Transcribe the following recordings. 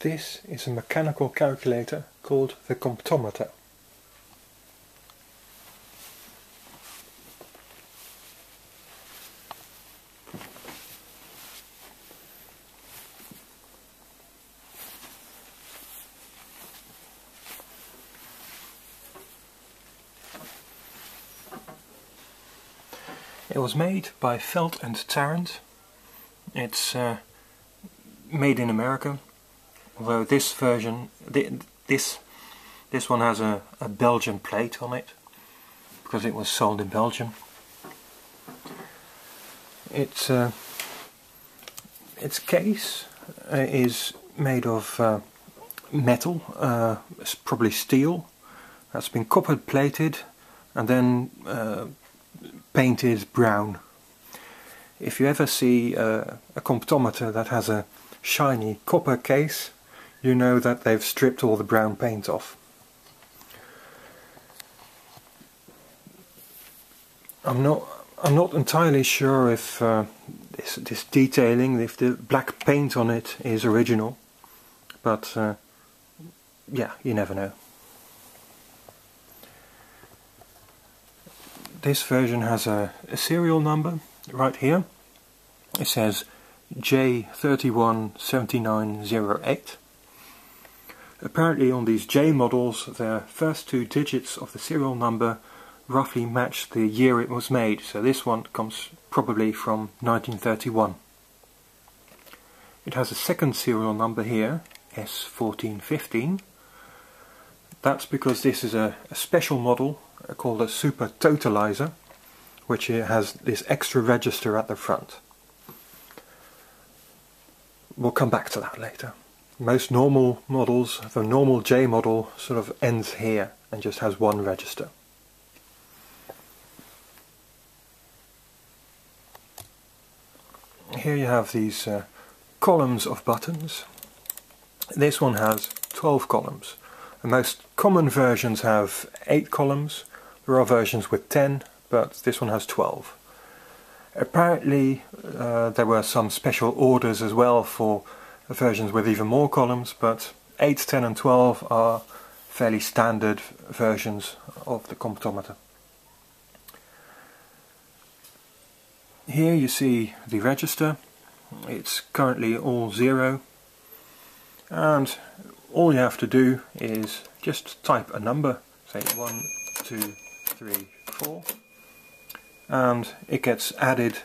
This is a mechanical calculator called the comptometer. It was made by Felt and Tarrant. It's uh, made in America, although this version, this this one has a, a Belgian plate on it because it was sold in Belgium. Its uh, its case uh, is made of uh, metal, uh, probably steel. That's been copper plated and then uh, painted brown. If you ever see a, a comptometer that has a shiny copper case, you know that they've stripped all the brown paint off. I'm not I'm not entirely sure if uh, this, this detailing, if the black paint on it is original, but uh, yeah, you never know. this version has a, a serial number right here. It says J317908. Apparently on these J models the first two digits of the serial number roughly match the year it was made, so this one comes probably from 1931. It has a second serial number here, S1415. That's because this is a, a special model called a super totalizer which has this extra register at the front. We'll come back to that later. Most normal models, the normal J model sort of ends here and just has one register. Here you have these uh, columns of buttons. This one has 12 columns. The most common versions have 8 columns, there are versions with 10, but this one has 12. Apparently uh, there were some special orders as well for versions with even more columns, but 8, 10 and 12 are fairly standard versions of the comptometer. Here you see the register, it's currently all zero and all you have to do is just type a number, say 1, 2, three, four, and it gets added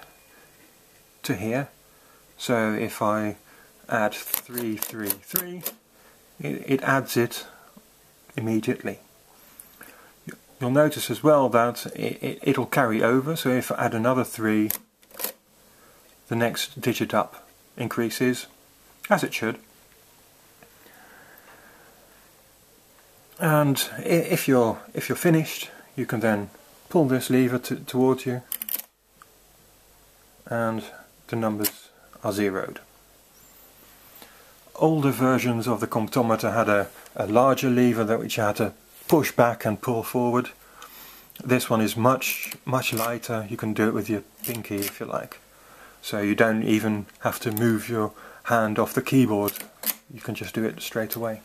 to here. So if I add 333, it, it adds it immediately. You'll notice as well that it, it, will carry over, so if I add another 3, the next digit up increases, as it should. And if you're, if you're finished, you can then pull this lever towards you and the numbers are zeroed. Older versions of the comptometer had a, a larger lever that which you had to push back and pull forward. This one is much much lighter, you can do it with your pinky if you like. So you don't even have to move your hand off the keyboard, you can just do it straight away.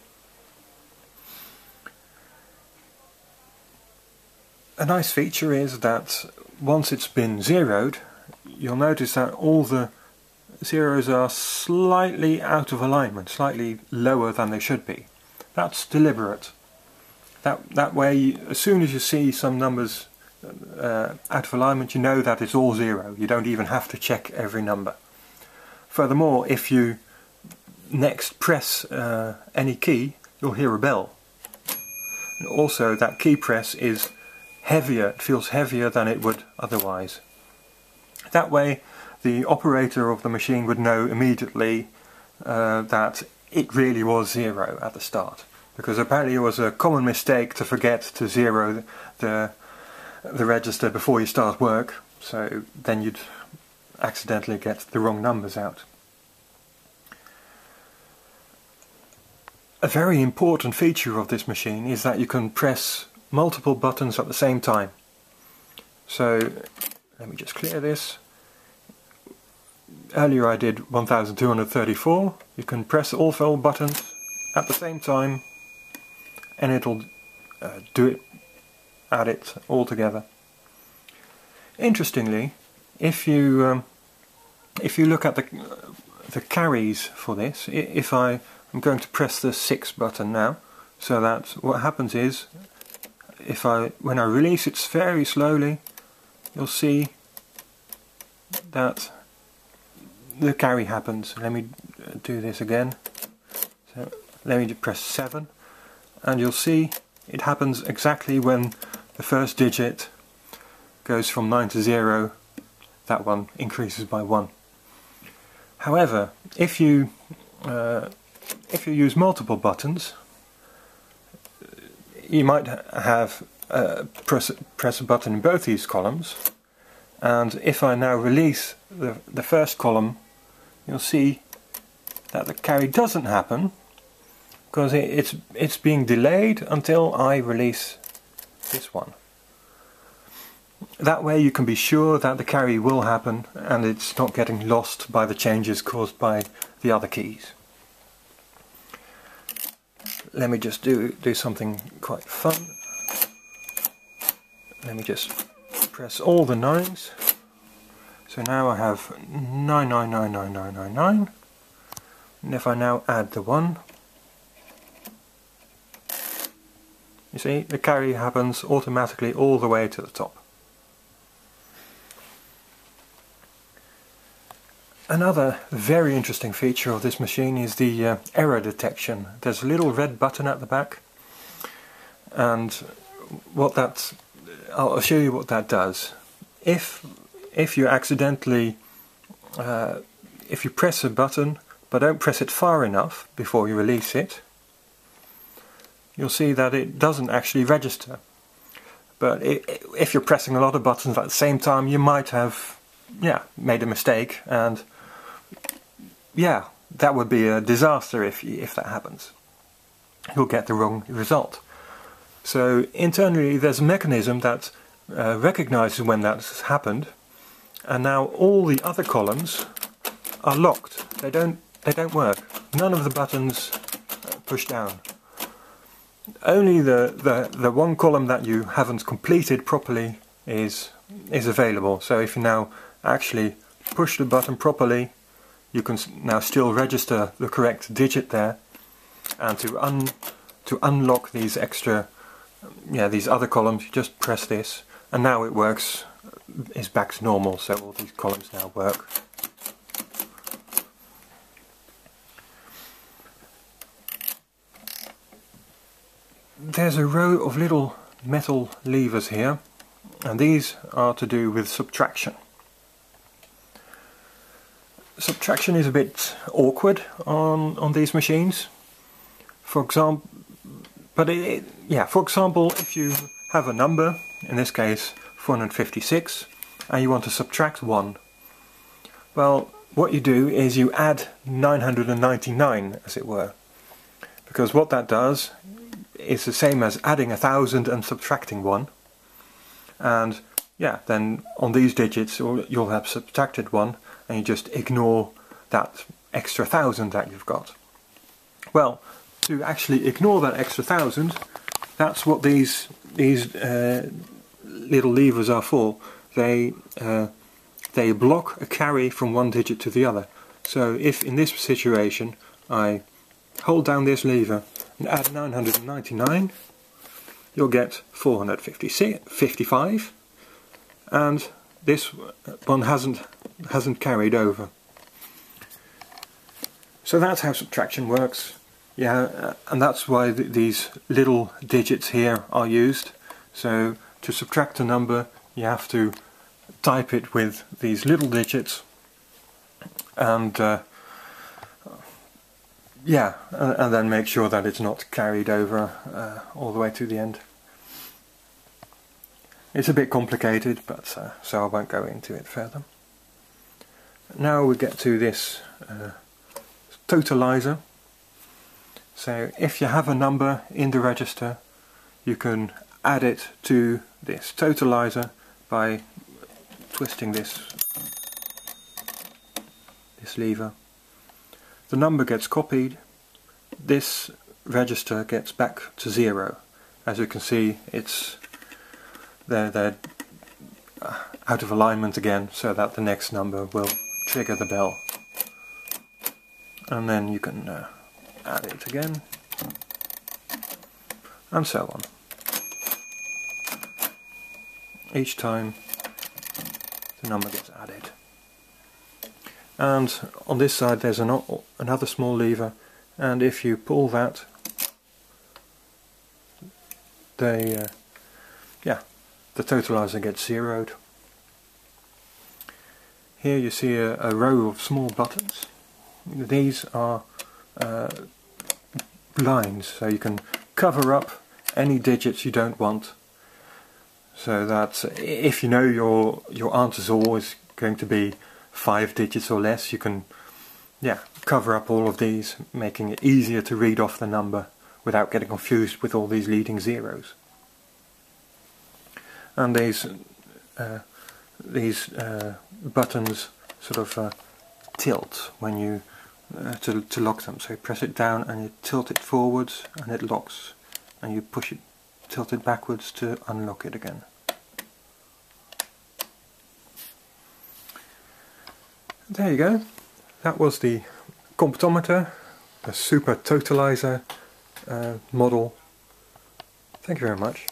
A nice feature is that once it's been zeroed, you'll notice that all the zeros are slightly out of alignment, slightly lower than they should be. That's deliberate. That, that way, as soon as you see some numbers uh, out of alignment, you know that it's all zero. You don't even have to check every number. Furthermore, if you next press uh, any key, you'll hear a bell. And also, that key press is heavier, it feels heavier than it would otherwise. That way the operator of the machine would know immediately uh, that it really was zero at the start. Because apparently it was a common mistake to forget to zero the, the register before you start work, so then you'd accidentally get the wrong numbers out. A very important feature of this machine is that you can press multiple buttons at the same time. So let me just clear this. Earlier I did 1234. You can press all four buttons at the same time and it'll uh, do it, add it all together. Interestingly, if you um, if you look at the the carries for this, if I am going to press the 6 button now, so that what happens is, if I when I release it very slowly, you'll see that the carry happens. Let me do this again. So let me press 7 and you'll see it happens exactly when the first digit goes from 9 to 0 that one increases by 1. However, if you uh, if you use multiple buttons, you might have uh, press press a button in both these columns, and if I now release the the first column, you'll see that the carry doesn't happen because it's it's being delayed until I release this one. That way you can be sure that the carry will happen and it's not getting lost by the changes caused by the other keys. Let me just do, do something quite fun. Let me just press all the nines. So now I have 999999. And if I now add the 1, you see the carry happens automatically all the way to the top. Another very interesting feature of this machine is the uh, error detection. There's a little red button at the back and what that I'll show you what that does. If if you accidentally uh, if you press a button but don't press it far enough before you release it you'll see that it doesn't actually register. But it, if you're pressing a lot of buttons at the same time you might have yeah made a mistake and yeah, that would be a disaster if, if that happens. You'll get the wrong result. So internally there's a mechanism that uh, recognizes when that's happened and now all the other columns are locked. They don't, they don't work. None of the buttons uh, push down. Only the, the, the one column that you haven't completed properly is, is available. So if you now actually push the button properly you can now still register the correct digit there and to un to unlock these extra um, yeah these other columns you just press this and now it works is back to normal so all these columns now work there's a row of little metal levers here and these are to do with subtraction subtraction is a bit awkward on on these machines. For example, but it, it, yeah, for example, if you have a number, in this case 456, and you want to subtract one, well, what you do is you add 999, as it were, because what that does is the same as adding a thousand and subtracting one, and yeah, then on these digits you'll have subtracted one, and you just ignore that extra thousand that you've got. Well, to actually ignore that extra thousand, that's what these these uh, little levers are for. They uh, they block a carry from one digit to the other. So if in this situation I hold down this lever and add 999, you'll get 455, and this one hasn't hasn't carried over. So that's how subtraction works. Yeah, uh, and that's why th these little digits here are used. So to subtract a number, you have to type it with these little digits, and uh, yeah, and, then make sure that it's not carried over uh, all the way to the end. It's a bit complicated, but uh, so I won't go into it further. Now we get to this uh, totalizer. So if you have a number in the register, you can add it to this totalizer by twisting this this lever. The number gets copied. This register gets back to zero. As you can see it's they're, they're uh, out of alignment again so that the next number will trigger the bell. And then you can uh, add it again and so on. Each time the number gets added. And on this side there's an, another small lever and if you pull that they uh, yeah the totalizer gets zeroed. Here you see a, a row of small buttons. These are uh, blinds so you can cover up any digits you don't want so that if you know your your answer is always going to be five digits or less you can yeah cover up all of these making it easier to read off the number without getting confused with all these leading zeros and these uh, these uh, buttons sort of uh, tilt when you uh, to, to lock them. So you press it down and you tilt it forwards and it locks and you push it tilt it backwards to unlock it again. There you go. That was the comptometer, the super totalizer uh, model. Thank you very much.